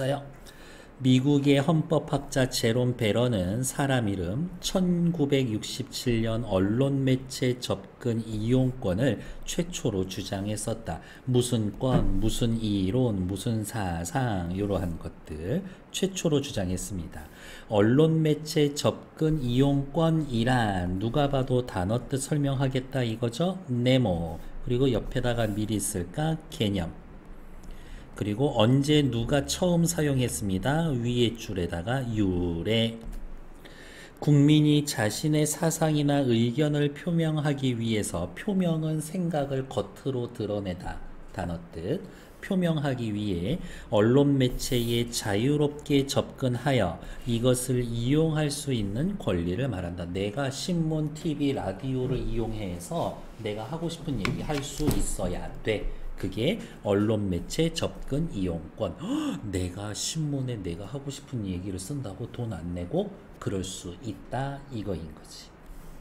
있어요. 미국의 헌법학자 제롬 베러는 사람 이름 1967년 언론 매체 접근 이용권을 최초로 주장했었다. 무슨 권, 무슨 이론, 무슨 사상 이러한 것들 최초로 주장했습니다. 언론 매체 접근 이용권이란 누가 봐도 단어 뜻 설명하겠다 이거죠. 네모 그리고 옆에다가 미리 쓸까 개념 그리고 언제 누가 처음 사용했습니다. 위에 줄에다가 유래 국민이 자신의 사상이나 의견을 표명하기 위해서 표명은 생각을 겉으로 드러내다 단어 뜻 표명하기 위해 언론 매체에 자유롭게 접근하여 이것을 이용할 수 있는 권리를 말한다. 내가 신문, TV, 라디오를 이용해서 내가 하고 싶은 얘기 할 수 있어야 돼. 그게 언론 매체 접근 이용권. 헉, 내가 신문에 내가 하고 싶은 얘기를 쓴다고 돈 안 내고 그럴 수 있다 이거인 거지.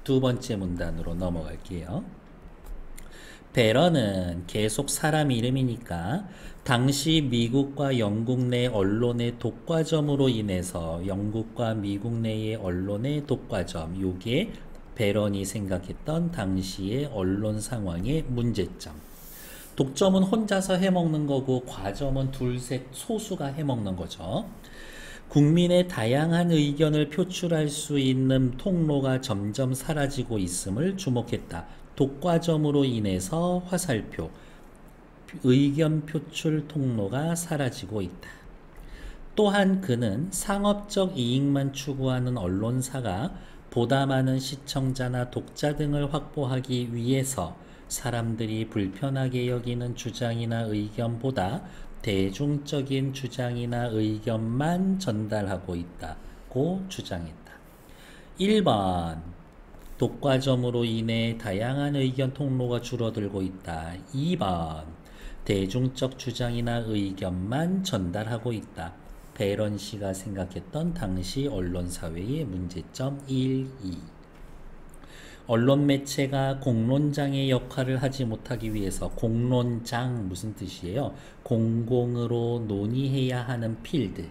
두 번째 문단으로 넘어갈게요. 베러는 계속 사람 이름이니까 당시 미국과 영국 내 언론의 독과점으로 인해서 영국과 미국 내의 언론의 독과점 요게 베런이 생각했던 당시의 언론 상황의 문제점. 독점은 혼자서 해먹는 거고 과점은 둘셋 소수가 해먹는 거죠. 국민의 다양한 의견을 표출할 수 있는 통로가 점점 사라지고 있음을 주목했다. 독과점으로 인해서 화살표, 의견 표출 통로가 사라지고 있다. 또한 그는 상업적 이익만 추구하는 언론사가 보다 많은 시청자나 독자 등을 확보하기 위해서 사람들이 불편하게 여기는 주장이나 의견보다 대중적인 주장이나 의견만 전달하고 있다고 주장했다. 1번 독과점으로 인해 다양한 의견 통로가 줄어들고 있다. 2번 대중적 주장이나 의견만 전달하고 있다. 베런 씨가 생각했던 당시 언론 사회의 문제점 1, 2 언론 매체가 공론장의 역할을 하지 못하기 위해서 공론장 무슨 뜻이에요? 공공으로 논의해야 하는 필드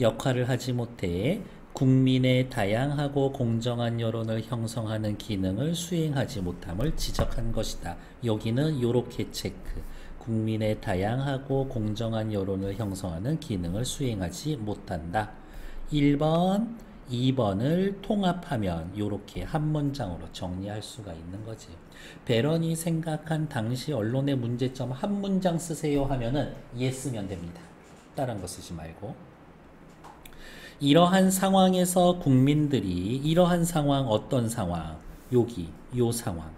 역할을 하지 못해 국민의 다양하고 공정한 여론을 형성하는 기능을 수행하지 못함을 지적한 것이다. 여기는 요렇게 체크. 국민의 다양하고 공정한 여론을 형성하는 기능을 수행하지 못한다. 1번 2번을 통합하면 이렇게 한 문장으로 정리할 수가 있는 거지. 베런이 생각한 당시 언론의 문제점 한 문장 쓰세요 하면은 예 쓰면 됩니다. 다른 거 쓰지 말고. 이러한 상황에서 국민들이 이러한 상황 어떤 상황? 여기 요 상황.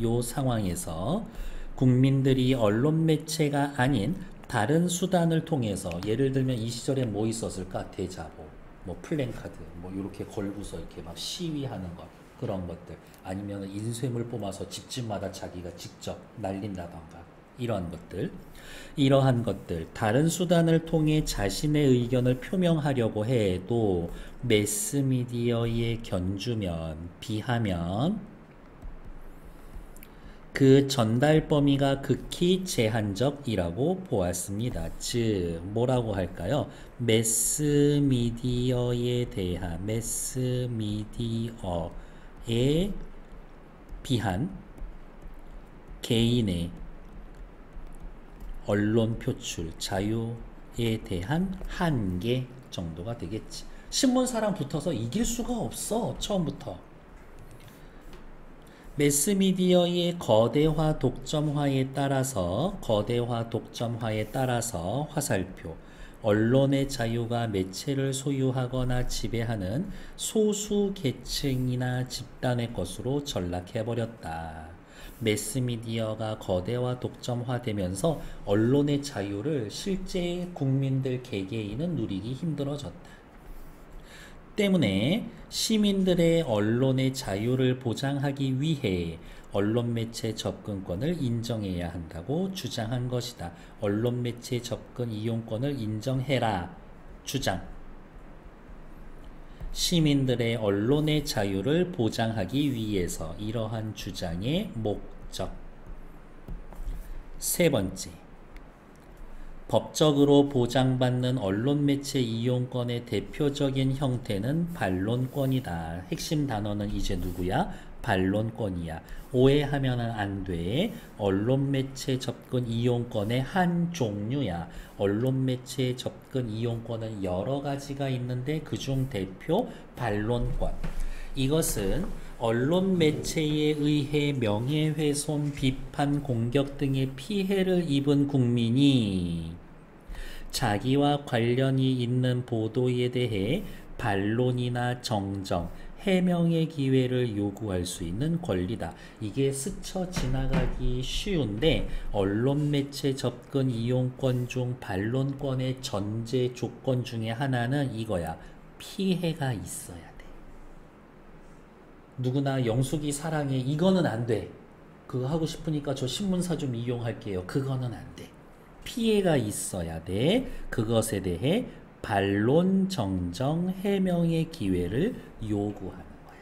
요 상황에서 국민들이 언론 매체가 아닌 다른 수단을 통해서 예를 들면 이 시절에 뭐 있었을까? 대자보. 뭐 플랜카드 뭐 이렇게 걸고서 이렇게 막 시위하는 것 그런 것들. 아니면 인쇄물 뽑아서 집집마다 자기가 직접 날린다던가 이러한 것들. 이러한 것들. 다른 수단을 통해 자신의 의견을 표명하려고 해도 매스미디어에 견주면 비하면 그 전달 범위가 극히 제한적이라고 보았습니다. 즉 뭐라고 할까요? 매스미디어에 대한 매스미디어에 비한 개인의 언론 표출 자유에 대한 한계 정도가 되겠지. 신문사랑 붙어서 이길 수가 없어 처음부터. 매스미디어의 거대화 독점화에 따라서 거대화 독점화에 따라서 화살표 언론의 자유가 매체를 소유하거나 지배하는 소수 계층이나 집단의 것으로 전락해버렸다. 매스미디어가 거대화 독점화되면서 언론의 자유를 실제 국민들 개개인은 누리기 힘들어졌다. 때문에 시민들의 언론의 자유를 보장하기 위해 언론 매체 접근권을 인정해야 한다고 주장한 것이다. 언론 매체 접근 이용권을 인정해라. 주장. 시민들의 언론의 자유를 보장하기 위해서 이러한 주장의 목적. 세 번째. 법적으로 보장받는 언론 매체 이용권의 대표적인 형태는 반론권이다. 핵심 단어는 이제 누구야? 반론권이야. 오해하면 안 돼. 언론 매체 접근 이용권의 한 종류야. 언론 매체 접근 이용권은 여러 가지가 있는데 그중 대표 반론권. 이것은 언론 매체에 의해 명예훼손, 비판, 공격 등의 피해를 입은 국민이 자기와 관련이 있는 보도에 대해 반론이나 정정, 해명의 기회를 요구할 수 있는 권리다. 이게 스쳐 지나가기 쉬운데 언론 매체 접근 이용권 중 반론권의 전제 조건 중에 하나는 이거야. 피해가 있어야 돼. 누구나 영숙이 사랑해 이거는 안 돼. 그거 하고 싶으니까 저 신문사 좀 이용할게요. 그거는 안 돼. 피해가 있어야 돼. 그것에 대해 반론, 정정, 해명의 기회를 요구하는 거야.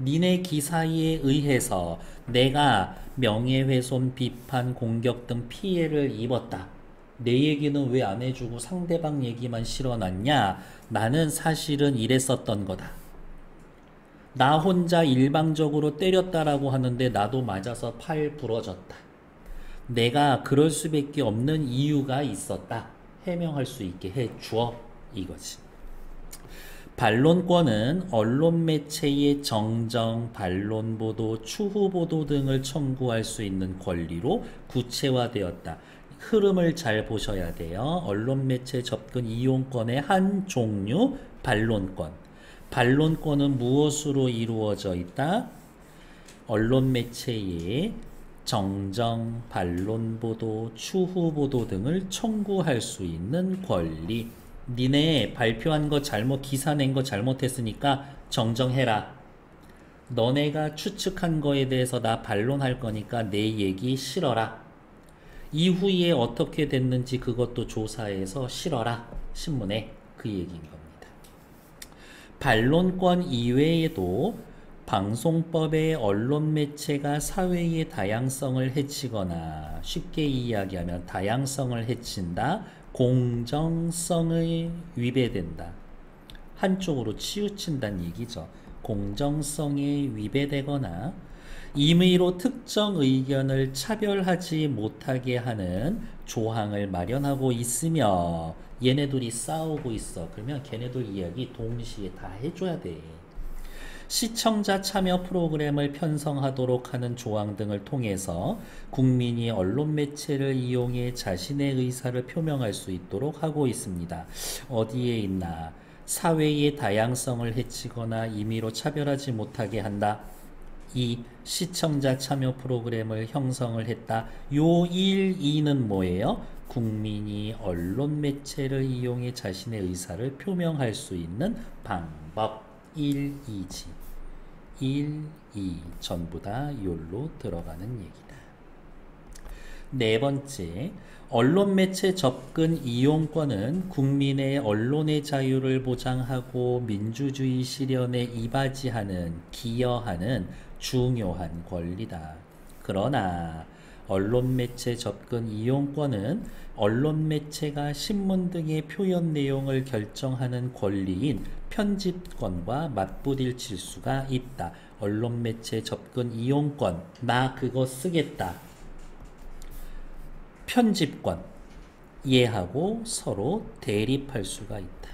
니네 기사에 의해서 내가 명예훼손, 비판, 공격 등 피해를 입었다. 내 얘기는 왜 안 해주고 상대방 얘기만 실어놨냐? 나는 사실은 이랬었던 거다. 나 혼자 일방적으로 때렸다라고 하는데 나도 맞아서 팔 부러졌다. 내가 그럴 수밖에 없는 이유가 있었다. 해명할 수 있게 해 주어 이거지. 반론권은 언론 매체의 정정, 반론 보도, 추후 보도 등을 청구할 수 있는 권리로 구체화되었다. 흐름을 잘 보셔야 돼요. 언론 매체 접근 이용권의 한 종류 반론권. 반론권은 무엇으로 이루어져 있다? 언론 매체의 정정, 반론 보도, 추후 보도 등을 청구할 수 있는 권리. 니네 발표한 거 잘못 기사 낸 거 잘못했으니까 정정해라. 너네가 추측한 거에 대해서 나 반론할 거니까 내 얘기 실어라. 이후에 어떻게 됐는지 그것도 조사해서 실어라. 신문에 그 얘기인 겁니다. 반론권 이외에도 방송법의 언론 매체가 사회의 다양성을 해치거나 쉽게 이야기하면 다양성을 해친다. 공정성을 위배된다. 한쪽으로 치우친다는 얘기죠. 공정성에 위배되거나 임의로 특정 의견을 차별하지 못하게 하는 조항을 마련하고 있으며 얘네들이 싸우고 있어. 그러면 걔네들 이야기 동시에 다 해줘야 돼. 시청자 참여 프로그램을 편성하도록 하는 조항 등을 통해서 국민이 언론 매체를 이용해 자신의 의사를 표명할 수 있도록 하고 있습니다. 어디에 있나? 사회의 다양성을 해치거나 임의로 차별하지 못하게 한다. 이 시청자 참여 프로그램을 형성을 했다. 요 1, 2는 뭐예요? 국민이 언론 매체를 이용해 자신의 의사를 표명할 수 있는 방법. 1, 2지. 1, 2 전부 다 욜로 들어가는 얘기다. 네 번째, 언론 매체 접근 이용권은 국민의 언론의 자유를 보장하고 민주주의 실현에 이바지하는, 기여하는 중요한 권리다. 그러나 언론 매체 접근 이용권은 언론 매체가 신문 등의 표현 내용을 결정하는 권리인 편집권과 맞부딪힐 수가 있다. 언론 매체 접근 이용권, 나 그거 쓰겠다. 편집권, 얘하고 서로 대립할 수가 있다.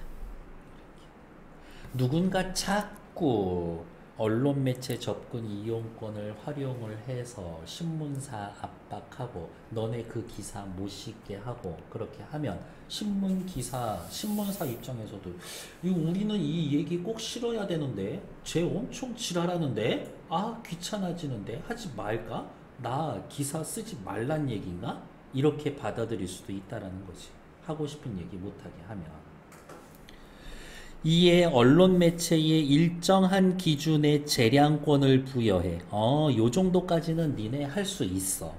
누군가 자꾸 언론 매체 접근 이용권을 활용을 해서 신문사 압박하고 너네 그 기사 못 싣게 하고 그렇게 하면 신문 기사 신문사 입장에서도 우리는 이 얘기 꼭 실어야 되는데 쟤 엄청 지랄하는데? 아 귀찮아지는데? 하지 말까? 나 기사 쓰지 말란 얘기인가? 이렇게 받아들일 수도 있다라는 거지. 하고 싶은 얘기 못하게 하면 이에 언론 매체에 일정한 기준의 재량권을 부여해. 어, 요 정도까지는 니네 할 수 있어.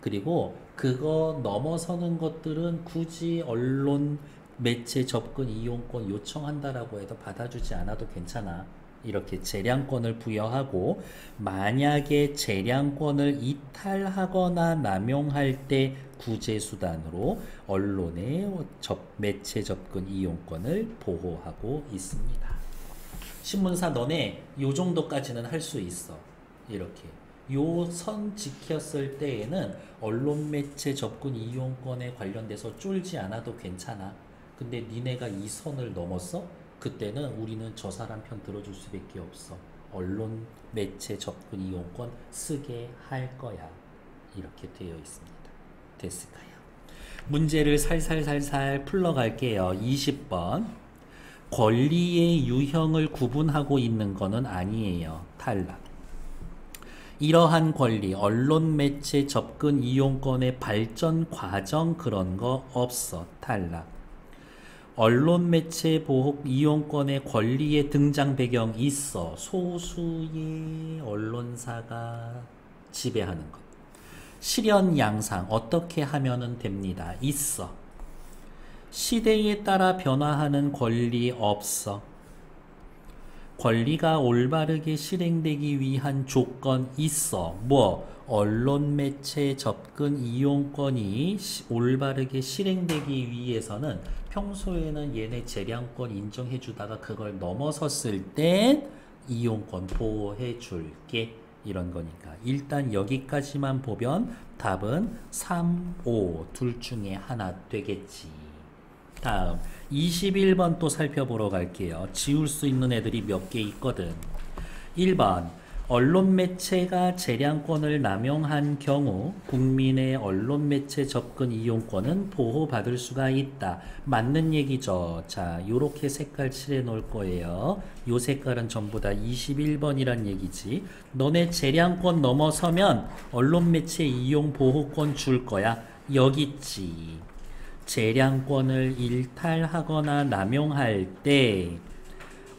그리고 그거 넘어서는 것들은 굳이 언론 매체 접근 이용권 요청한다라고 해도 받아주지 않아도 괜찮아. 이렇게 재량권을 부여하고 만약에 재량권을 이탈하거나 남용할 때 구제 수단으로 언론의 접, 매체 접근 이용권을 보호하고 있습니다. 신문사 너네 요 정도까지는 할 수 있어. 이렇게. 요선 지켰을 때에는 언론 매체 접근 이용권에 관련돼서 쫄지 않아도 괜찮아. 근데 니네가 이 선을 넘었어? 그때는 우리는 저 사람 편 들어줄 수밖에 없어. 언론 매체 접근 이용권 쓰게 할 거야. 이렇게 되어 있습니다. 됐을까요? 문제를 살살살살 풀러갈게요. 20번. 권리의 유형을 구분하고 있는 것은 아니에요. 탈락. 이러한 권리, 언론 매체 접근 이용권의 발전 과정 그런 거 없어. 탈락. 언론 매체 보호 이용권의 권리의 등장 배경 있어. 소수의 언론사가 지배하는 것. 실현 양상 어떻게 하면은 됩니다. 있어. 시대에 따라 변화하는 권리 없어. 권리가 올바르게 실행되기 위한 조건 있어. 뭐 언론 매체 접근 이용권이 시, 올바르게 실행되기 위해서는 평소에는 얘네 재량권 인정해 주다가 그걸 넘어섰을 땐 이용권 보호해 줄게. 이런 거니까 일단 여기까지만 보면 답은 3, 5 둘 중에 하나 되겠지. 다음 21번 또 살펴보러 갈게요. 지울 수 있는 애들이 몇 개 있거든. 1번 언론 매체가 재량권을 남용한 경우 국민의 언론 매체 접근 이용권은 보호받을 수가 있다. 맞는 얘기죠. 자, 요렇게 색깔 칠해 놓을 거예요. 요 색깔은 전부 다 21번이란 얘기지. 너네 재량권 넘어서면 언론 매체 이용 보호권 줄 거야. 여기 있지. 재량권을 일탈하거나 남용할 때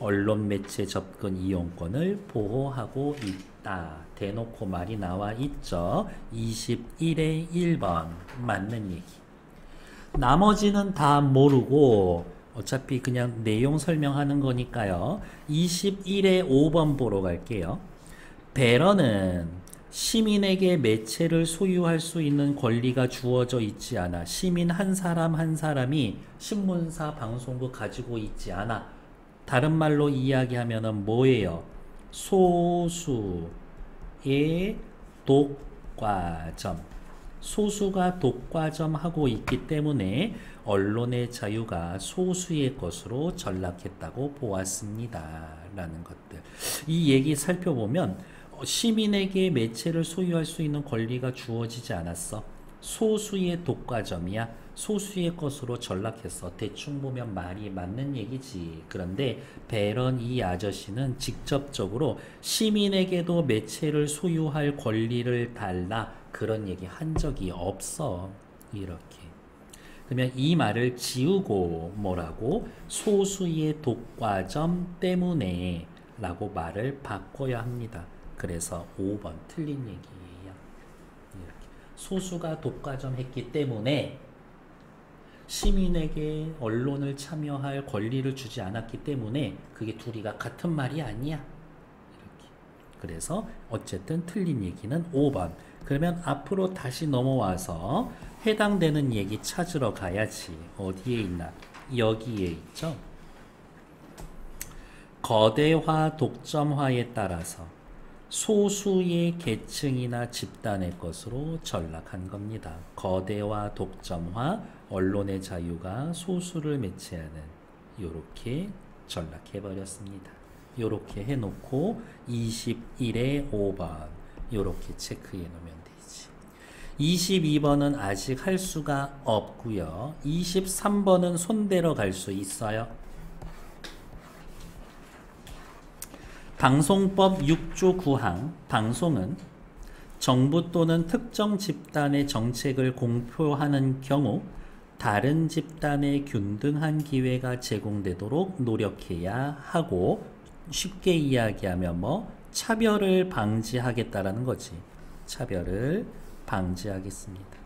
언론 매체 접근 이용권을 보호하고 있다. 대놓고 말이 나와 있죠. 21의 1번 맞는 얘기. 나머지는 다 모르고 어차피 그냥 내용 설명하는 거니까요. 21의 5번 보러 갈게요. 배러는 시민에게 매체를 소유할 수 있는 권리가 주어져 있지 않아. 시민 한 사람 한 사람이 신문사, 방송국 가지고 있지 않아. 다른 말로 이야기하면 뭐예요? 소수의 독과점. 소수가 독과점 하고 있기 때문에 언론의 자유가 소수의 것으로 전락했다고 보았습니다. 라는 것들. 이 얘기 살펴보면 시민에게 매체를 소유할 수 있는 권리가 주어지지 않았어. 소수의 독과점이야. 소수의 것으로 전락해서 대충 보면 말이 맞는 얘기지. 그런데 베런 이 아저씨는 직접적으로 시민에게도 매체를 소유할 권리를 달라 그런 얘기 한 적이 없어. 이렇게. 그러면 이 말을 지우고 뭐라고 소수의 독과점 때문에 라고 말을 바꿔야 합니다. 그래서 5번 틀린. 이렇게. 소수가 독과점 했기 때문에 시민에게 언론을 참여할 권리를 주지 않았기 때문에 그게 둘이가 같은 말이 아니야. 이렇게. 그래서 어쨌든 틀린 얘기는 5번. 그러면 앞으로 다시 넘어와서 해당되는 얘기 찾으러 가야지. 어디에 있나? 여기에 있죠. 거대화 독점화에 따라서 소수의 계층이나 집단의 것으로 전락한 겁니다. 거대화 독점화 언론의 자유가 소수를 매체하는 요렇게 전락해 버렸습니다. 요렇게 해 놓고 21에 5번 요렇게 체크해 놓으면 되지. 22번은 아직 할 수가 없고요. 23번은 손대러 갈 수 있어요. 방송법 6조 9항 방송은 정부 또는 특정 집단의 정책을 공표하는 경우 다른 집단의 균등한 기회가 제공되도록 노력해야 하고 쉽게 이야기하면 뭐 차별을 방지하겠다라는 거지. 차별을 방지하겠습니다.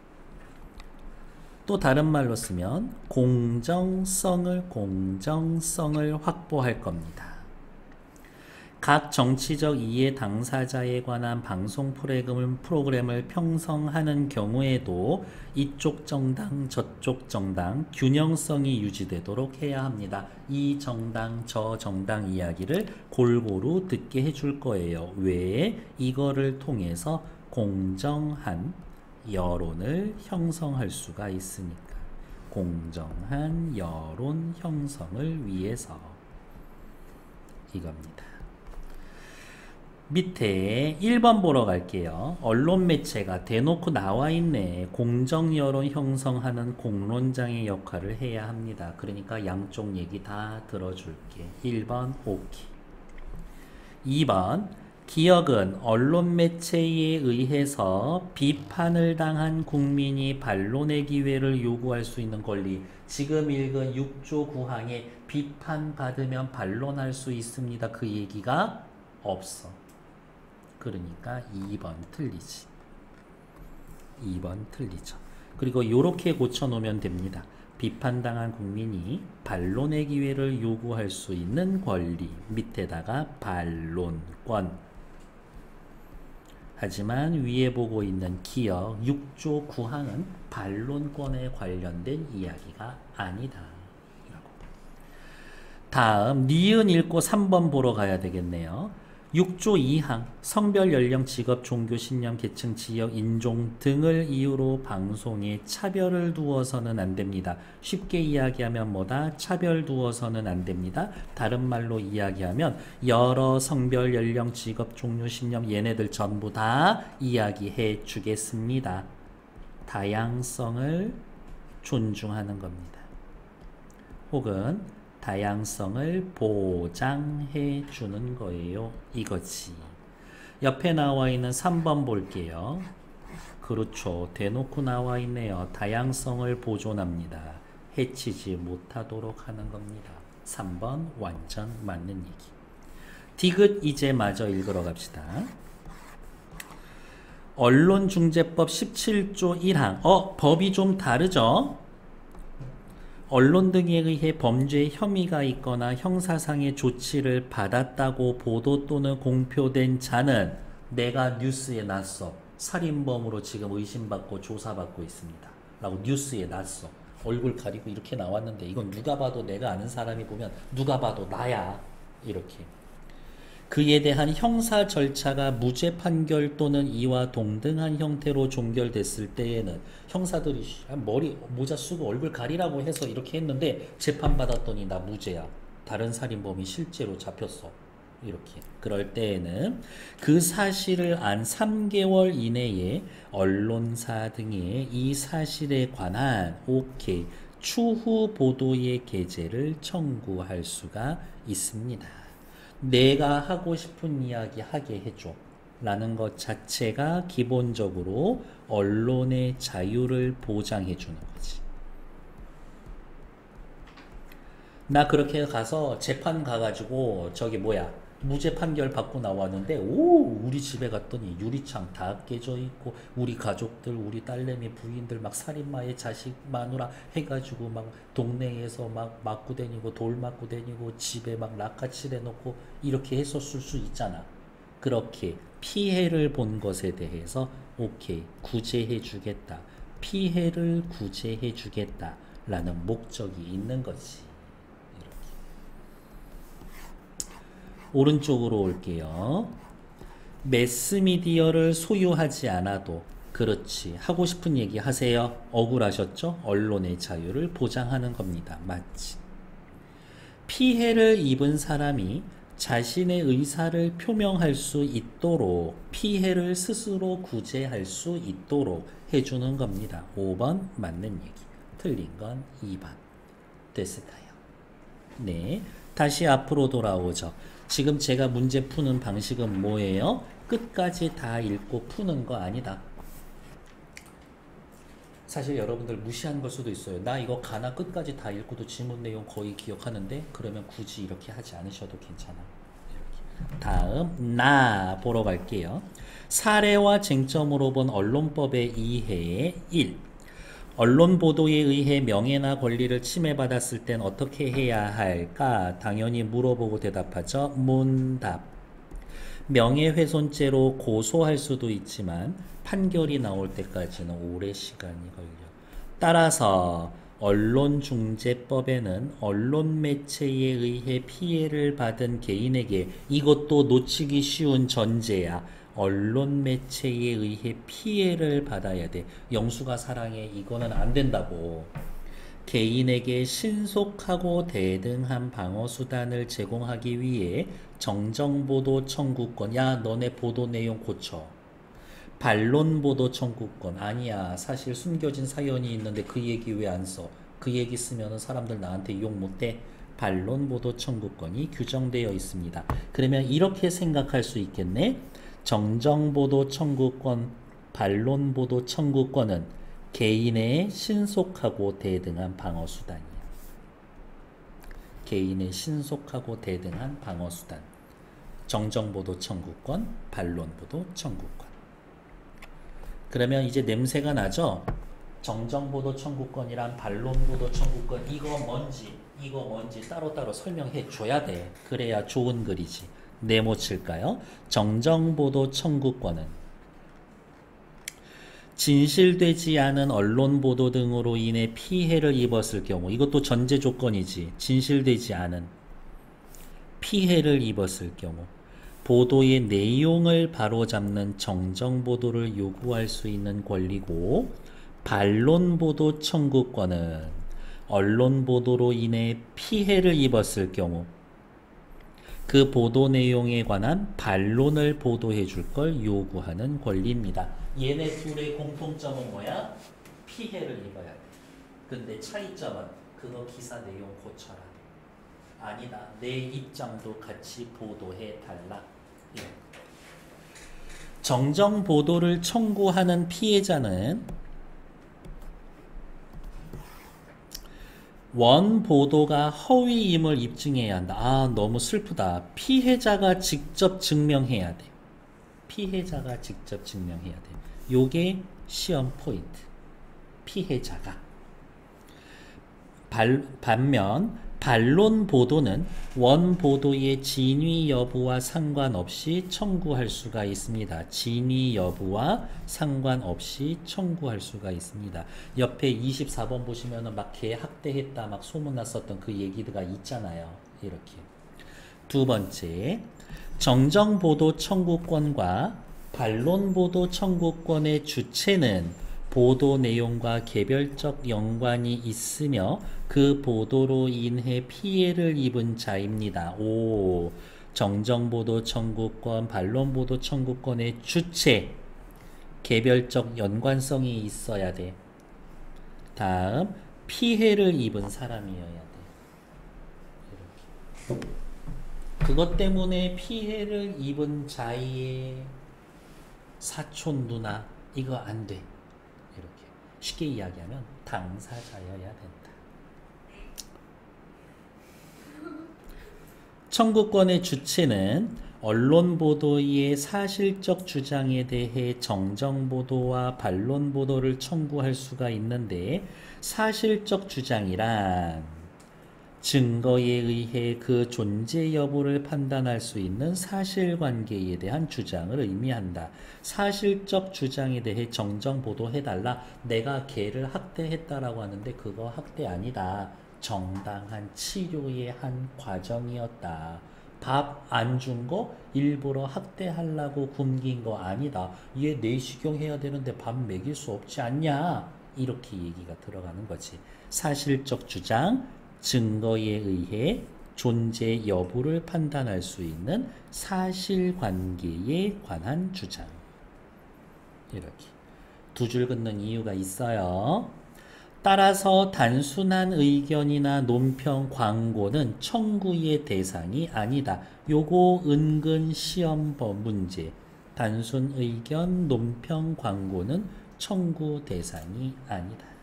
또 다른 말로 쓰면 공정성을 공정성을 확보할 겁니다. 각 정치적 이해 당사자에 관한 방송 프로그램을, 프로그램을 편성하는 경우에도 이쪽 정당, 저쪽 정당 균형성이 유지되도록 해야 합니다. 이 정당, 저 정당 이야기를 골고루 듣게 해줄 거예요. 왜? 이거를 통해서 공정한 여론을 형성할 수가 있으니까. 공정한 여론 형성을 위해서 이겁니다. 밑에 1번 보러 갈게요. 언론 매체가 대놓고 나와 있네. 공정 여론 형성하는 공론장의 역할을 해야 합니다. 그러니까 양쪽 얘기 다 들어줄게. 1번 오케이. 2번 기억은 언론 매체에 의해서 비판을 당한 국민이 반론의 기회를 요구할 수 있는 권리. 지금 읽은 6조 9항에 비판받으면 반론할 수 있습니다. 그 얘기가 없어. 그러니까 2번 틀리지. 2번 틀리죠. 그리고 이렇게 고쳐놓으면 됩니다. 비판당한 국민이 반론의 기회를 요구할 수 있는 권리 밑에다가 반론권 하지만 위에 보고 있는 기억 6조 9항은 반론권에 관련된 이야기가 아니다. 다음 니은 읽고 3번 보러 가야 되겠네요. 6조 2항 성별, 연령, 직업, 종교, 신념, 계층, 지역, 인종 등을 이유로 방송에 차별을 두어서는 안 됩니다. 쉽게 이야기하면 뭐다? 차별 두어서는 안 됩니다. 다른 말로 이야기하면 여러 성별, 연령, 직업, 종교, 신념 얘네들 전부 다 이야기해 주겠습니다. 다양성을 존중하는 겁니다. 혹은 다양성을 보장해 주는 거예요. 이거지. 옆에 나와 있는 3번 볼게요. 그렇죠. 대놓고 나와 있네요. 다양성을 보존합니다. 해치지 못하도록 하는 겁니다. 3번 완전 맞는 얘기. 디귿 이제 마저 읽으러 갑시다. 언론중재법 17조 1항. 어, 법이 좀 다르죠? 언론 등에 의해 범죄 혐의가 있거나 형사상의 조치를 받았다고 보도 또는 공표된 자는 내가 뉴스에 났어. 살인범으로 지금 의심받고 조사받고 있습니다. 라고 뉴스에 났어. 얼굴 가리고 이렇게 나왔는데 이건 누가 봐도 내가 아는 사람이 보면 누가 봐도 나야. 이렇게. 그에 대한 형사 절차가 무죄 판결 또는 이와 동등한 형태로 종결됐을 때에는 형사들이 머리 모자 쓰고 얼굴 가리라고 해서 이렇게 했는데 재판 받았더니 나 무죄야. 다른 살인범이 실제로 잡혔어. 이렇게. 그럴 때에는 그 사실을 안 3개월 이내에 언론사 등에 이 사실에 관한 오케이 추후 보도의 게재를 청구할 수가 있습니다. 내가 하고 싶은 이야기 하게 해줘. 라는 것 자체가 기본적으로 언론의 자유를 보장해 주는 거지. 나 그렇게 가서 재판 가가지고 저기 뭐야 무죄 판결 받고 나왔는데 오 우리 집에 갔더니 유리창 다 깨져 있고 우리 가족들 우리 딸내미 부인들 막 살인마의 자식 마누라 해가지고 막 동네에서 막 맞고 다니고 돌 맞고 다니고 집에 막 낙하칠 해 놓고 이렇게 했었을 수 있잖아. 그렇게 피해를 본 것에 대해서 오케이 구제해 주겠다. 피해를 구제해 주겠다 라는 목적이 있는 거지 오른쪽으로 올게요. 매스미디어를 소유하지 않아도 그렇지 하고 싶은 얘기 하세요. 억울하셨죠? 언론의 자유를 보장하는 겁니다. 맞지? 피해를 입은 사람이 자신의 의사를 표명할 수 있도록 피해를 스스로 구제할 수 있도록 해주는 겁니다. 5번 맞는 얘기. 틀린 건 2번. 됐을까요? 네. 다시 앞으로 돌아오죠. 지금 제가 문제 푸는 방식은 뭐예요? 끝까지 다 읽고 푸는 거 아니다. 사실 여러분들 무시한 걸 수도 있어요. 나 이거 가나 끝까지 다 읽고도 지문 내용 거의 기억하는데 그러면 굳이 이렇게 하지 않으셔도 괜찮아. 다음 나 보러 갈게요. 사례와 쟁점으로 본 언론법의 이해의 1. 언론 보도에 의해 명예나 권리를 침해받았을 땐 어떻게 해야 할까? 당연히 물어보고 대답하죠. 문답. 명예훼손죄로 고소할 수도 있지만 판결이 나올 때까지는 오래 시간이 걸려. 따라서 언론중재법에는 언론 매체에 의해 피해를 받은 개인에게 이것도 놓치기 쉬운 전제야. 언론 매체에 의해 피해를 받아야 돼. 영수가 사랑해. 이거는 안 된다고. 개인에게 신속하고 대등한 방어 수단을 제공하기 위해 정정보도 청구권. 야, 너네 보도 내용 고쳐. 반론 보도 청구권. 아니야. 사실 숨겨진 사연이 있는데 그 얘기 왜 안 써? 그 얘기 쓰면은 사람들 나한테 욕 못해. 반론 보도 청구권이 규정되어 있습니다. 그러면 이렇게 생각할 수 있겠네. 정정보도 청구권, 반론보도 청구권은 개인의 신속하고 대등한 방어 수단이야. 개인의 신속하고 대등한 방어 수단. 정정보도 청구권, 반론보도 청구권. 그러면 이제 냄새가 나죠? 정정보도 청구권이란 반론보도 청구권 이거 뭔지 이거 뭔지 따로따로 설명해 줘야 돼. 그래야 좋은 글이지. 네모 칠까요? 정정보도 청구권은 진실되지 않은 언론 보도 등으로 인해 피해를 입었을 경우 이것도 전제 조건이지. 진실되지 않은 피해를 입었을 경우 보도의 내용을 바로잡는 정정 보도를 요구할 수 있는 권리고 반론 보도 청구권은 언론 보도로 인해 피해를 입었을 경우 그 보도 내용에 관한 반론을 보도해 줄 걸 요구하는 권리입니다. 얘네 둘의 공통점은 뭐야? 피해를 입어야 돼. 근데 차이점은 그거 기사 내용 고쳐라. 아니다. 내 입장도 같이 보도해 달라. 예. 정정 보도를 청구하는 피해자는 원 보도가 허위임을 입증해야 한다. 아, 너무 슬프다. 피해자가 직접 증명해야 돼. 피해자가 직접 증명해야 돼. 요게 시험 포인트. 피해자가. 발, 반면 반론 보도는 원 보도의 진위 여부와 상관없이 청구할 수가 있습니다. 진위 여부와 상관없이 청구할 수가 있습니다. 옆에 24번 보시면은 막 개 학대했다 막 소문났었던 그 얘기가 있잖아요. 이렇게. 두 번째, 정정 보도 청구권과 반론 보도 청구권의 주체는 보도 내용과 개별적 연관이 있으며 그 보도로 인해 피해를 입은 자입니다. 오, 정정보도 청구권, 반론보도 청구권의 주체, 개별적 연관성이 있어야 돼. 다음, 피해를 입은 사람이어야 돼. 이렇게. 그것 때문에 피해를 입은 자의 사촌 누나, 이거 안 돼. 쉽게 이야기하면 당사자여야 된다. 청구권의 주체는 언론 보도의 사실적 주장에 대해 정정 보도와 반론 보도를 청구할 수가 있는데 사실적 주장이란 증거에 의해 그 존재 여부를 판단할 수 있는 사실관계에 대한 주장을 의미한다. 사실적 주장에 대해 정정 보도해달라. 내가 개를 학대했다라고 하는데 그거 학대 아니다. 정당한 치료의 한 과정이었다. 밥 안 준 거 일부러 학대하려고 굶긴 거 아니다. 얘 내시경 해야 되는데 밥 먹일 수 없지 않냐? 이렇게 얘기가 들어가는 거지. 사실적 주장, 증거에 의해 존재 여부를 판단할 수 있는 사실관계에 관한 주장. 이렇게 두 줄 긋는 이유가 있어요. 따라서 단순한 의견이나 논평 광고는 청구의 대상이 아니다. 요거 은근 시험법 문제. 단순 의견, 논평 광고는 청구 대상이 아니다.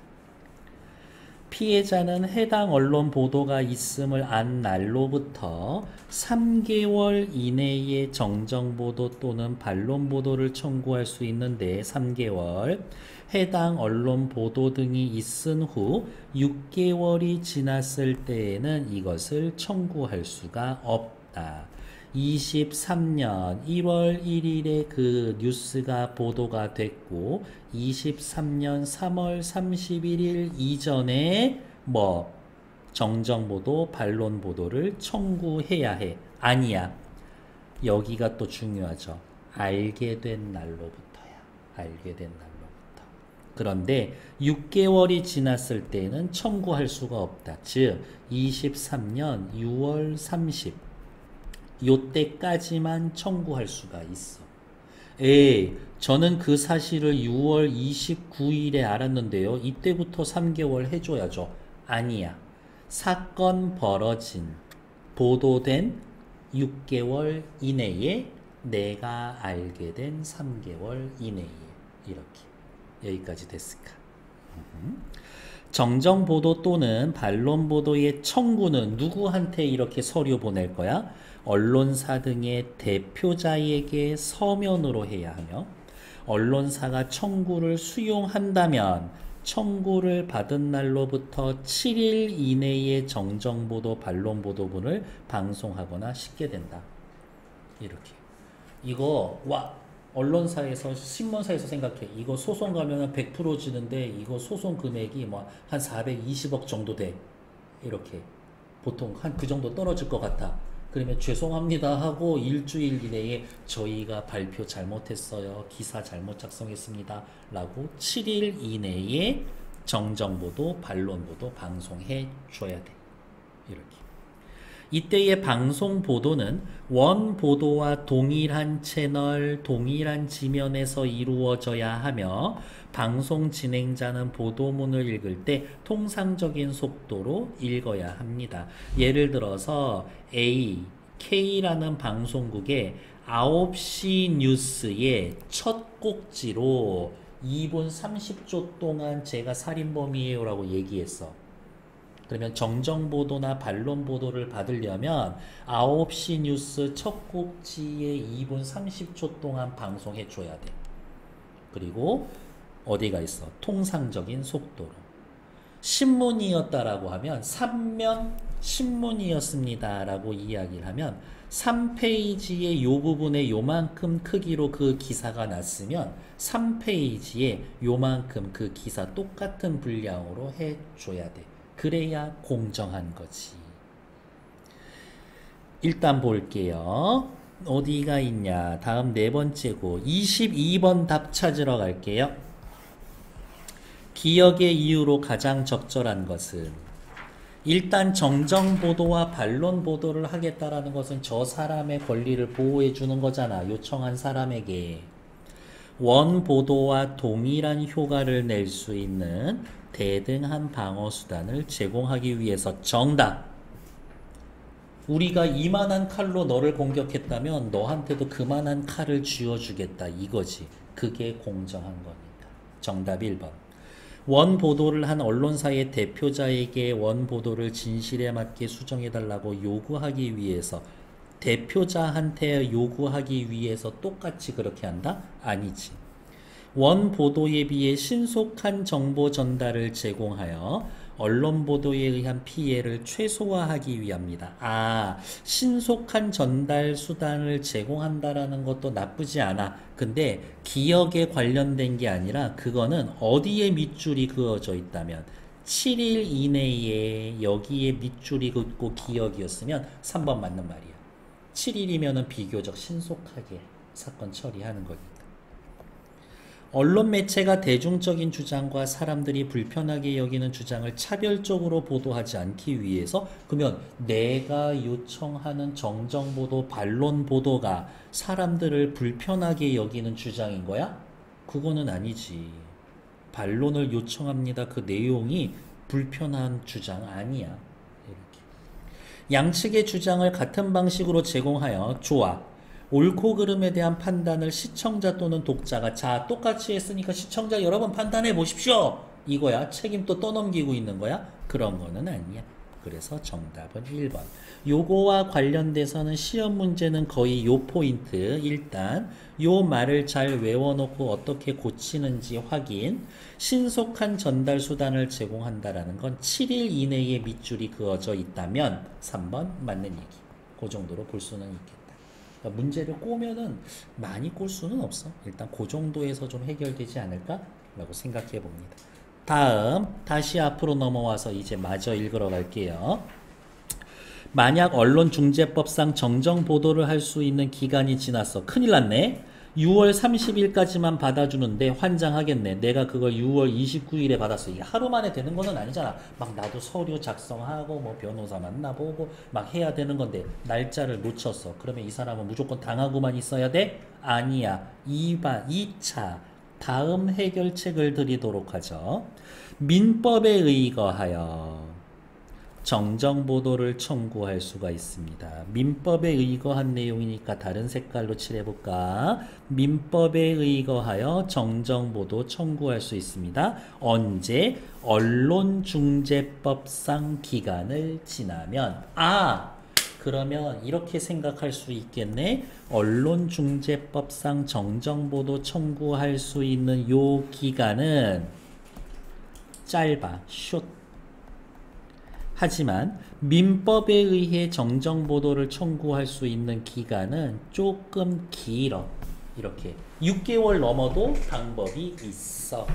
피해자는 해당 언론 보도가 있음을 안 날로부터 3개월 이내에 정정 보도 또는 반론 보도를 청구할 수 있는데 3개월 해당 언론 보도 등이 있은 후 6개월이 지났을 때에는 이것을 청구할 수가 없다. 23년 1월 1일에 그 뉴스가 보도가 됐고 23년 3월 31일 이전에 뭐 정정 보도, 반론 보도를 청구해야 해. 아니야. 여기가 또 중요하죠. 알게 된 날로부터야. 알게 된 날로부터. 그런데 6개월이 지났을 때는 청구할 수가 없다. 즉 23년 6월 30 요때까지만 청구할 수가 있어. 에 저는 그 사실을 6월 29일에 알았는데요. 이때부터 3개월 해줘야죠. 아니야. 사건 벌어진, 보도된 6개월 이내에 내가 알게 된 3개월 이내에 이렇게 여기까지 됐을까? 정정 보도 또는 반론 보도의 청구는 누구한테 이렇게 서류 보낼 거야? 언론사 등의 대표자에게 서면으로 해야 하며 언론사가 청구를 수용한다면 청구를 받은 날로부터 7일 이내에 정정보도 반론보도분을 방송하거나 싣게 된다. 이렇게. 이거 와 언론사에서 신문사에서 생각해. 이거 소송 가면은 100% 지는데 이거 소송 금액이 뭐 한 420억 정도 돼. 이렇게. 보통 한 그 정도 떨어질 것 같아. 그러면 죄송합니다 하고 일주일 이내에 저희가 발표 잘못했어요. 기사 잘못 작성했습니다. 라고 7일 이내에 정정보도, 반론보도 방송해 줘야 돼. 이렇게. 이때의 방송 보도는 원 보도와 동일한 채널, 동일한 지면에서 이루어져야 하며 방송 진행자는 보도문을 읽을 때 통상적인 속도로 읽어야 합니다. 예를 들어서 A, K라는 방송국의 9시 뉴스의 첫 꼭지로 2분 30초 동안 제가 살인범이에요 라고 얘기했어. 그러면 정정보도나 반론보도를 받으려면 9시 뉴스 첫 꼭지에 2분 30초 동안 방송해 줘야 돼. 그리고 어디가 있어? 통상적인 속도로. 신문이었다라고 하면 3면 신문이었습니다라고 이야기를 하면 3페이지의 요 부분에 요만큼 크기로 그 기사가 났으면 3페이지에 요만큼 그 기사 똑같은 분량으로 해줘야 돼. 그래야 공정한 거지. 일단 볼게요. 어디가 있냐. 다음 네 번째고 22번 답 찾으러 갈게요. 기억의 이유로 가장 적절한 것은 일단 정정 보도와 반론 보도를 하겠다라는 것은 저 사람의 권리를 보호해 주는 거잖아. 요청한 사람에게 원 보도와 동일한 효과를 낼 수 있는 대등한 방어 수단을 제공하기 위해서 정답. 우리가 이만한 칼로 너를 공격했다면 너한테도 그만한 칼을 쥐어주겠다 이거지. 그게 공정한 거니까. 정답 1번. 원 보도를 한 언론사의 대표자에게 원 보도를 진실에 맞게 수정해달라고 요구하기 위해서 대표자한테 요구하기 위해서 똑같이 그렇게 한다? 아니지. 원 보도에 비해 신속한 정보 전달을 제공하여 언론 보도에 의한 피해를 최소화하기 위함이다. 아, 신속한 전달 수단을 제공한다라는 것도 나쁘지 않아. 근데 기억에 관련된 게 아니라 그거는 어디에 밑줄이 그어져 있다면 7일 이내에 여기에 밑줄이 긋고 기억이었으면 3번 맞는 말이야. 7일이면은 비교적 신속하게 사건 처리하는 거니까. 언론 매체가 대중적인 주장과 사람들이 불편하게 여기는 주장을 차별적으로 보도하지 않기 위해서 그러면 내가 요청하는 정정 보도, 반론 보도가 사람들을 불편하게 여기는 주장인 거야? 그거는 아니지. 반론을 요청합니다. 그 내용이 불편한 주장 아니야. 이렇게. 양측의 주장을 같은 방식으로 제공하여 좋아. 옳고 그름에 대한 판단을 시청자 또는 독자가 자 똑같이 했으니까 시청자 여러분 판단해 보십시오. 이거야. 책임 또 떠넘기고 있는 거야. 그런 거는 아니야. 그래서 정답은 1번. 요거와 관련돼서는 시험 문제는 거의 요 포인트. 일단 요 말을 잘 외워놓고 어떻게 고치는지 확인. 신속한 전달 수단을 제공한다라는 건 7일 이내에 밑줄이 그어져 있다면 3번 맞는 얘기. 그 정도로 볼 수는 있겠다 그러니까 문제를 꼬면은 많이 꼴 수는 없어. 일단 그 정도에서 좀 해결되지 않을까라고 생각해 봅니다. 다음 다시 앞으로 넘어와서 이제 마저 읽으러 갈게요. 만약 언론중재법상 정정 보도를 할 수 있는 기간이 지났어. 큰일 났네. 6월 30일까지만 받아주는데 환장하겠네. 내가 그걸 6월 29일에 받았어. 이게 하루 만에 되는 거는 아니잖아. 막 나도 서류 작성하고 뭐 변호사 만나보고 막 해야 되는 건데 날짜를 놓쳤어. 그러면 이 사람은 무조건 당하고만 있어야 돼? 아니야. 2반, 2차 다음 해결책을 드리도록 하죠. 민법에 의거하여 정정 보도를 청구할 수가 있습니다. 민법에 의거한 내용이니까 다른 색깔로 칠해볼까? 민법에 의거하여 정정 보도 청구할 수 있습니다. 언제? 언론중재법상 기간을 지나면 아! 그러면 이렇게 생각할 수 있겠네. 언론중재법상 정정보도 청구할 수 있는 요 기간은 짧아, 숏. 하지만 민법에 의해 정정 보도를 청구할 수 있는 기간은 조금 길어. 이렇게 6개월 넘어도 방법이 있어.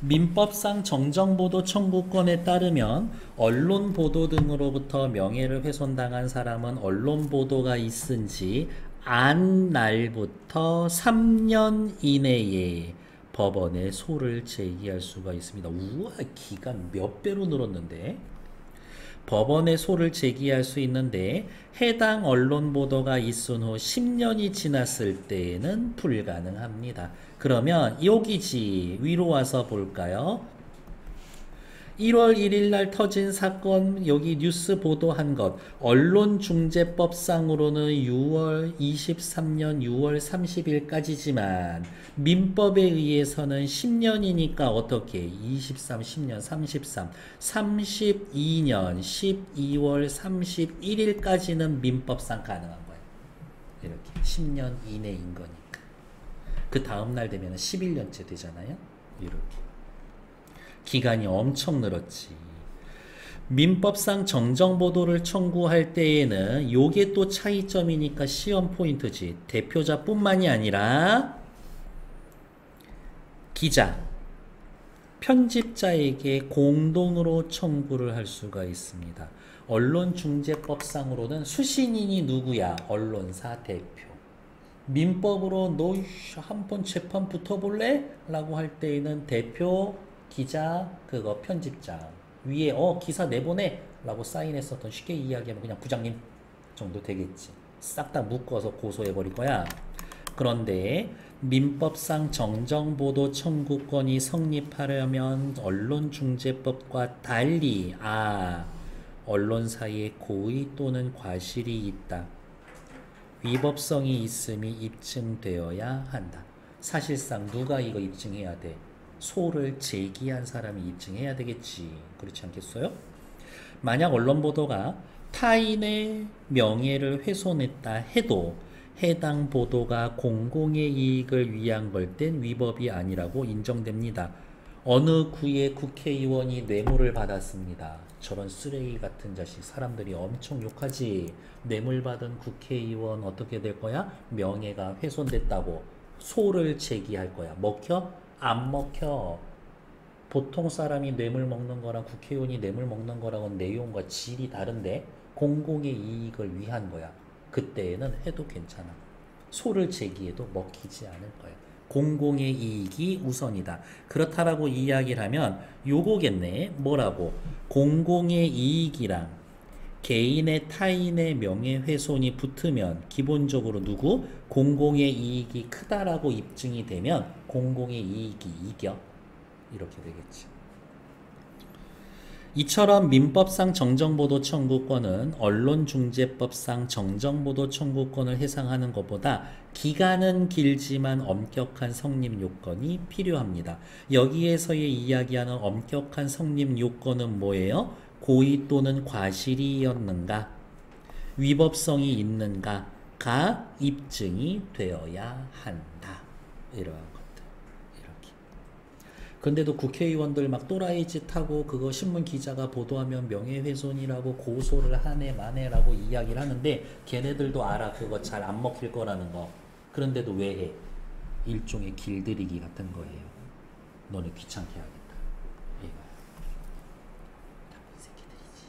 민법상 정정보도 청구권에 따르면 언론 보도 등으로부터 명예를 훼손당한 사람은 언론 보도가 있은 지 안 날부터 3년 이내에 법원에 소를 제기할 수가 있습니다. 우와 기간 몇 배로 늘었는데 법원에 소를 제기할 수 있는데 해당 언론 보도가 있은 후 10년이 지났을 때에는 불가능합니다. 그러면 여기지 위로 와서 볼까요? 1월 1일 날 터진 사건 여기 뉴스 보도한 것 언론중재법상으로는 6월 23년 6월 30일까지지만 민법에 의해서는 10년이니까 어떻게 23 10년 33 32년 12월 31일까지는 민법상 가능한 거예요. 이렇게 10년 이내인 거니까 그 다음 날 되면 11년째 되잖아요. 이렇게 기간이 엄청 늘었지. 민법상 정정보도를 청구할 때에는 요게 또 차이점이니까 시험 포인트지. 대표자뿐만이 아니라 기자, 편집자에게 공동으로 청구를 할 수가 있습니다. 언론중재법상으로는 수신인이 누구야? 언론사 대표. 민법으로 너 한 번 재판 붙어볼래? 라고 할 때에는 대표 기자 그거 편집장 위에 어 기사 내보내! 라고 사인했었던 쉽게 이야기하면 그냥 부장님 정도 되겠지. 싹 다 묶어서 고소해 버릴 거야. 그런데 민법상 정정보도 청구권이 성립하려면 언론중재법과 달리 아 언론사에 고의 또는 과실이 있다. 위법성이 있음이 입증되어야 한다. 사실상 누가 이거 입증해야 돼 소를 제기한 사람이 입증해야 되겠지. 그렇지 않겠어요? 만약 언론 보도가 타인의 명예를 훼손했다 해도 해당 보도가 공공의 이익을 위한 걸 땐 위법이 아니라고 인정됩니다. 어느 구의 국회의원이 뇌물을 받았습니다. 저런 쓰레기 같은 자식 사람들이 엄청 욕하지. 뇌물 받은 국회의원 어떻게 될 거야? 명예가 훼손됐다고 소를 제기할 거야. 먹혀? 안 먹혀. 보통 사람이 뇌물 먹는 거랑 국회의원이 뇌물 먹는 거랑은 내용과 질이 다른데 공공의 이익을 위한 거야. 그때에는 해도 괜찮아. 소를 제기해도 먹히지 않을 거야. 공공의 이익이 우선이다. 그렇다라고 이야기를 하면 요거겠네. 뭐라고? 공공의 이익이랑 개인의 타인의 명예훼손이 붙으면 기본적으로 누구? 공공의 이익이 크다라고 입증이 되면 공공의 이익이 이겨. 이렇게 되겠지. 이처럼 민법상 정정보도 청구권은 언론중재법상 정정보도 청구권을 해상하는 것보다 기간은 길지만 엄격한 성립 요건이 필요합니다. 여기에서의 이야기하는 엄격한 성립 요건은 뭐예요? 고의 또는 과실이었는가? 위법성이 있는가 가 입증이 되어야 한다. 이러한 근데도 국회의원들 막 또라이 짓 하고 그거 신문 기자가 보도하면 명예훼손이라고 고소를 하네 마네라고 이야기를 하는데 걔네들도 알아 그거 잘 안 먹힐 거라는 거. 그런데도 왜 해? 일종의 길들이기 같은 거예요. 너네 귀찮게 하겠다. 얘가. 다이 새끼들이지.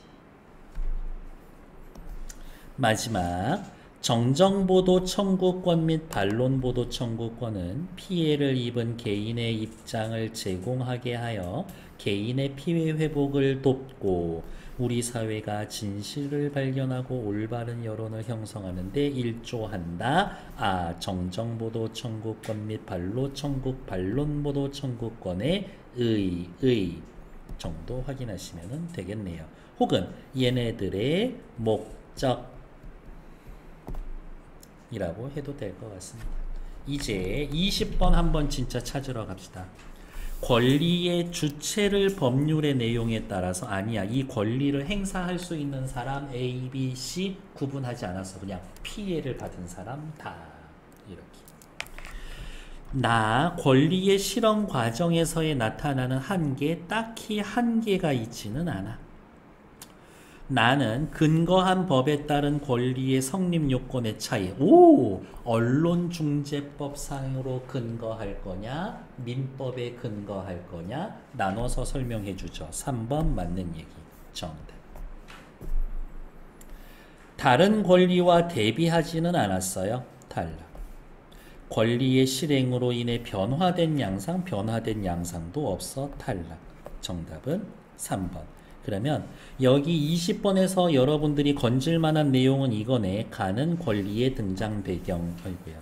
마지막 정정보도 청구권 및 반론보도 청구권은 피해를 입은 개인의 입장을 제공하게 하여 개인의 피해 회복을 돕고 우리 사회가 진실을 발견하고 올바른 여론을 형성하는 데 일조한다. 아, 정정보도 청구권 및 반로 청구 반론보도 청구권의 의, 의 정도 확인하시면 되겠네요. 혹은 얘네들의 목적 이라고 해도 될 것 같습니다. 이제 20번 한번 진짜 찾으러 갑시다. 권리의 주체를 법률의 내용에 따라서 아니야. 이 권리를 행사할 수 있는 사람 A, B, C 구분하지 않아서 그냥 피해를 받은 사람 다 이렇게. 나 권리의 실현 과정에서의 나타나는 한계 딱히 한계가 있지는 않아. 나는 근거한 법에 따른 권리의 성립 요건의 차이. 오! 언론중재법상으로 근거할 거냐? 민법에 근거할 거냐? 나눠서 설명해 주죠. 3번 맞는 얘기. 정답. 다른 권리와 대비하지는 않았어요. 탈락. 권리의 실행으로 인해 변화된 양상, 변화된 양상도 없어 탈락. 정답은 3번. 그러면 여기 20번에서 여러분들이 건질 만한 내용은 이거네. 가는 권리의 등장 배경. 아이고야.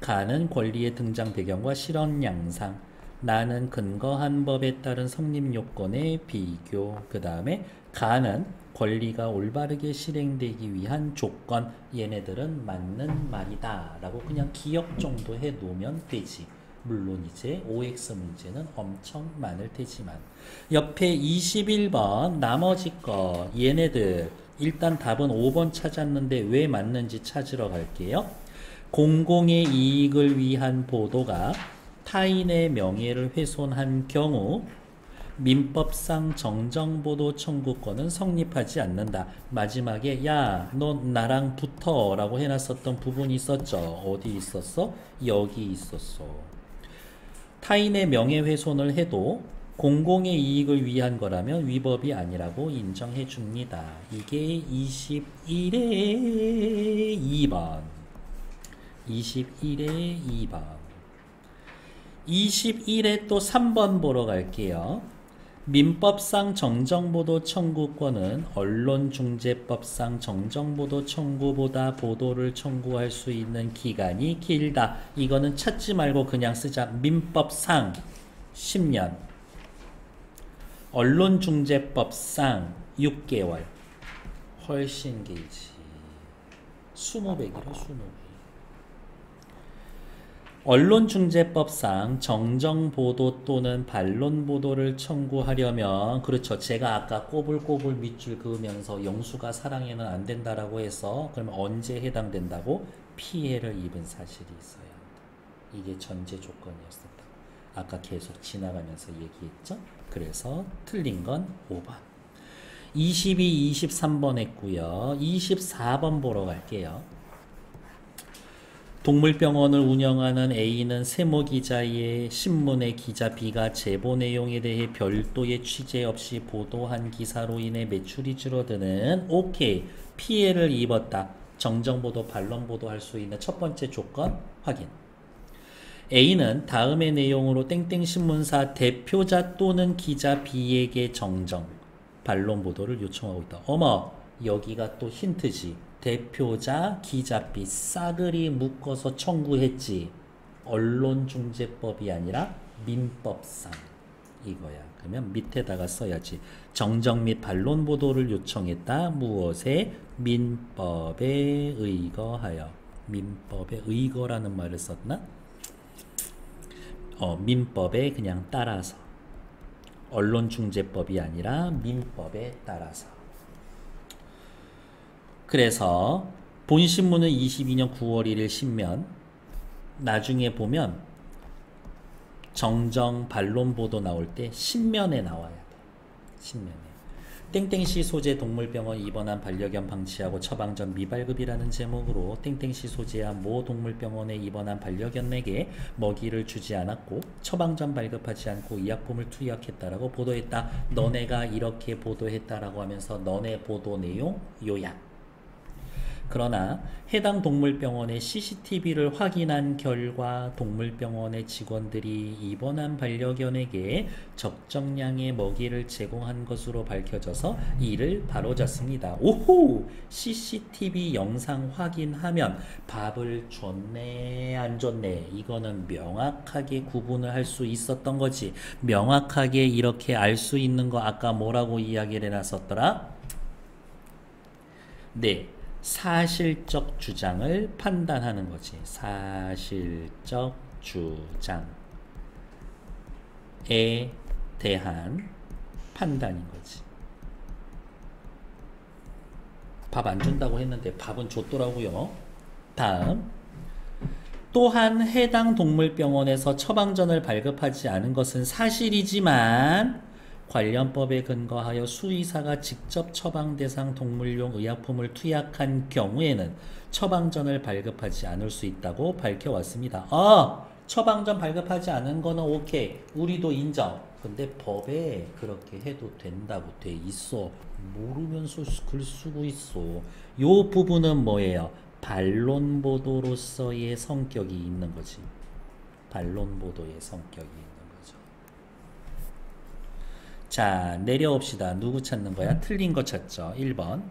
가는 권리의 등장 배경과 실현 양상. 나는 근거한 법에 따른 성립 요건의 비교. 그 다음에 가는 권리가 올바르게 실행되기 위한 조건. 얘네들은 맞는 말이다. 라고 그냥 기억 정도 해 놓으면 되지. 물론 이제 OX 문제는 엄청 많을 테지만 옆에 21번 나머지 거 얘네들 일단 답은 5번 찾았는데 왜 맞는지 찾으러 갈게요. 공공의 이익을 위한 보도가 타인의 명예를 훼손한 경우 민법상 정정보도 청구권은 성립하지 않는다. 마지막에 야, 너 나랑 붙어 라고 해놨었던 부분이 있었죠. 어디 있었어? 여기 있었어. 타인의 명예훼손을 해도 공공의 이익을 위한 거라면 위법이 아니라고 인정해 줍니다. 이게 21의 2번. 21의 2번. 21에 또 3번 보러 갈게요. 민법상 정정보도 청구권은 언론중재법상 정정보도 청구보다 보도를 청구할 수 있는 기간이 길다. 이거는 찾지 말고 그냥 쓰자. 민법상 10년. 언론중재법상 6개월. 훨씬 길지. 20배기로 20배. 언론중재법상 정정보도 또는 반론보도를 청구하려면 그렇죠. 제가 아까 꼬불꼬불 밑줄 그으면서 영수가 사랑에는 안 된다라고 해서 그러면 언제 해당된다고 피해를 입은 사실이 있어야 한다. 이게 전제 조건이었었다. 아까 계속 지나가면서 얘기했죠. 그래서 틀린 건 5번. 22, 23번 했고요. 24번 보러 갈게요. 동물병원을 운영하는 A는 세모 기자의 신문의 기자 B가 제보 내용에 대해 별도의 취재 없이 보도한 기사로 인해 매출이 줄어드는 오케이 피해를 입었다. 정정보도 반론보도 할 수 있는 첫 번째 조건 확인. A는 다음의 내용으로 땡땡신문사 대표자 또는 기자 B에게 정정, 반론 보도를 요청하고 있다. 어머, 여기가 또 힌트지. 대표자 기자비 싸그리 묶어서 청구했지. 언론중재법이 아니라 민법상 이거야. 그러면 밑에다가 써야지. 정정 및 반론 보도를 요청했다. 무엇에 민법에 의거하여. 민법에 의거라는 말을 썼나? 어, 민법에 그냥 따라서. 언론중재법이 아니라 민법에 따라서. 그래서 본신문은 22년 9월 1일 신면 나중에 보면 정정 반론 보도 나올 때 신면에 나와야 돼. 신면에. 땡땡시 소재 동물병원 입원한 반려견 방치하고 처방전 미발급이라는 제목으로 땡땡시 소재한 모 동물병원에 입원한 반려견에게 먹이를 주지 않았고 처방전 발급하지 않고 의약품을 투약했다라고 보도했다. 너네가 이렇게 보도했다라고 하면서 너네 보도 내용 요약. 그러나 해당 동물병원의 CCTV를 확인한 결과 동물병원의 직원들이 입원한 반려견에게 적정량의 먹이를 제공한 것으로 밝혀져서 이를 바로잡습니다. 오호! CCTV 영상 확인하면 밥을 줬네, 안 줬네. 이거는 명확하게 구분을 할 수 있었던 거지. 명확하게 이렇게 알 수 있는 거 아까 뭐라고 이야기를 해놨었더라? 네. 사실적 주장을 판단하는 거지. 사실적 주장에 대한 판단인 거지. 밥 안 준다고 했는데 밥은 줬더라고요. 다음. 또한 해당 동물병원에서 처방전을 발급하지 않은 것은 사실이지만 관련법에 근거하여 수의사가 직접 처방 대상 동물용 의약품을 투약한 경우에는 처방전을 발급하지 않을 수 있다고 밝혀왔습니다. 아, 처방전 발급하지 않은 거는 오케이. 우리도 인정. 근데 법에 그렇게 해도 된다고 돼 있어. 모르면서 글 쓰고 있어. 요 부분은 뭐예요? 반론 보도로서의 성격이 있는 거지. 반론 보도의 성격이. 자, 내려옵시다. 누구 찾는 거야? 틀린 거 찾죠. 1번.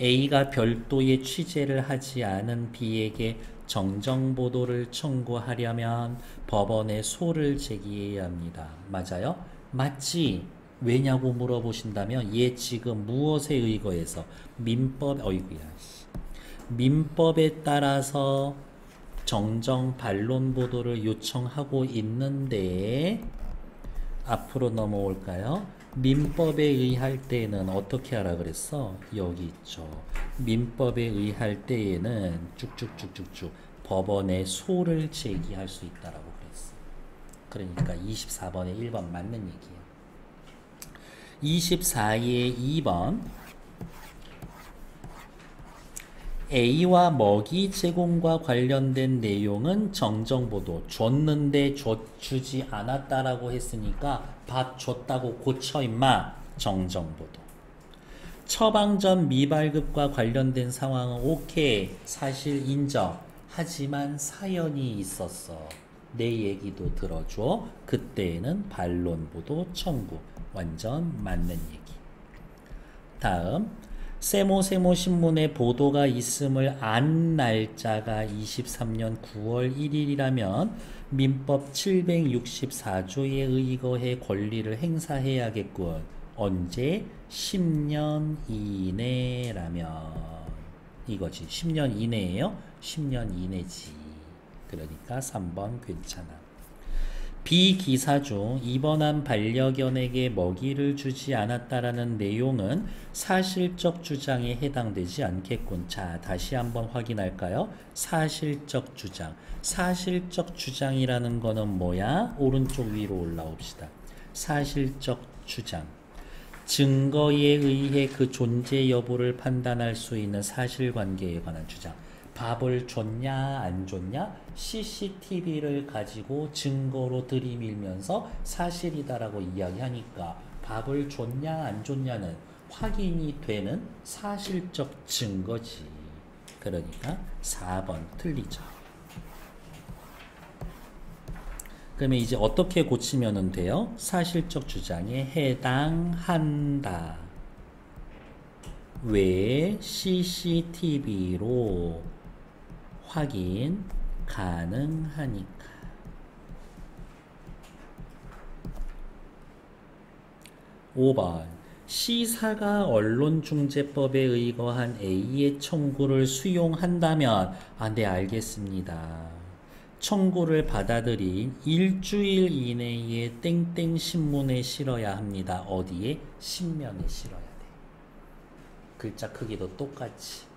A가 별도의 취재를 하지 않은 B에게 정정 보도를 청구하려면 법원에 소를 제기해야 합니다. 맞아요? 맞지? 왜냐고 물어보신다면 얘 지금 무엇에 의거해서 민법 어이구야. 민법에 따라서 정정 반론 보도를 요청하고 있는데 앞으로 넘어올까요? 민법에 의할 때에는 어떻게 하라 그랬어? 여기 있죠. 민법에 의할 때에는 쭉쭉쭉쭉쭉 법원에 소를 제기할 수 있다라고 그랬어. 그러니까 24번에 1번 맞는 얘기야. 24에 2번 A와 먹이 제공과 관련된 내용은 정정보도 줬는데 줬, 주지 않았다라고 했으니까 밥 줬다고 고쳐 임마. 정정보도. 처방전 미발급과 관련된 상황은 오케이. 사실 인정. 하지만 사연이 있었어. 내 얘기도 들어줘. 그때에는 반론보도 청구. 완전 맞는 얘기. 다음 세모세모 신문에 보도가 있음을 안 날짜가 23년 9월 1일이라면 민법 764조에 의거해 권리를 행사해야겠군. 언제? 10년 이내라면 이거지. 10년 이내에요 10년 이내지. 그러니까 3번 괜찮아. 비기사 중 입원한 반려견에게 먹이를 주지 않았다라는 내용은 사실적 주장에 해당되지 않겠군. 자, 다시 한번 확인할까요? 사실적 주장. 사실적 주장이라는 거는 뭐야? 오른쪽 위로 올라옵시다. 사실적 주장. 증거에 의해 그 존재 여부를 판단할 수 있는 사실관계에 관한 주장. 밥을 줬냐 안 줬냐 CCTV를 가지고 증거로 들이밀면서 사실이다라고 이야기하니까 밥을 줬냐 안 줬냐는 확인이 되는 사실적 증거지. 그러니까 4번 틀리죠. 그러면 이제 어떻게 고치면 돼요? 사실적 주장에 해당한다. 왜 CCTV로 확인 가능하니까. 오번 시사가 언론중재법에 의거한 A의 청구를 수용한다면 아, 네 알겠습니다. 청구를 받아들인 일주일 이내에 땡땡 신문에 실어야 합니다. 어디에? 신면에 실어야 돼. 글자 크기도 똑같이.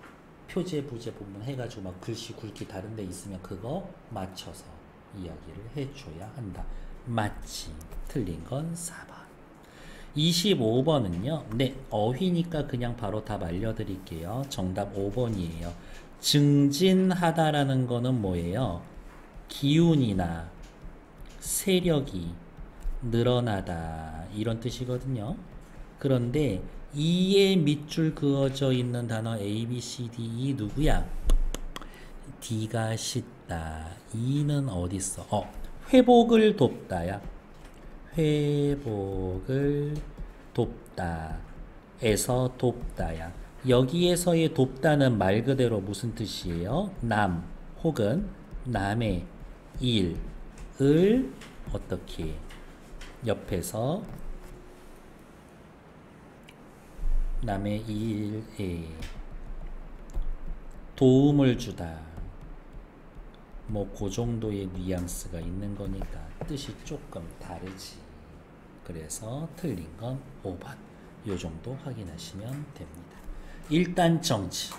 표제 부제 부분 해가지고 막 글씨 굵기 다른 데 있으면 그거 맞춰서 이야기를 해줘야 한다. 맞지. 틀린 건 4번. 25번은요. 네, 어휘니까 그냥 바로 답 알려드릴게요. 정답 5번이에요. 증진하다라는 거는 뭐예요? 기운이나 세력이 늘어나다 이런 뜻이거든요. 그런데 이에 밑줄 그어져 있는 단어 A, B, C, D, E 누구야? D가 쉽다. E는 어디 있어? 어, 회복을 돕다야. 회복을 돕다. 에서 돕다야. 여기에서의 돕다는 말 그대로 무슨 뜻이에요? 남 혹은 남의 일을 어떻게 옆에서 남의 일에 도움을 주다. 뭐 그 정도의 뉘앙스가 있는 거니까 뜻이 조금 다르지. 그래서 틀린 건 5번. 요 정도 확인하시면 됩니다. 일단 정지.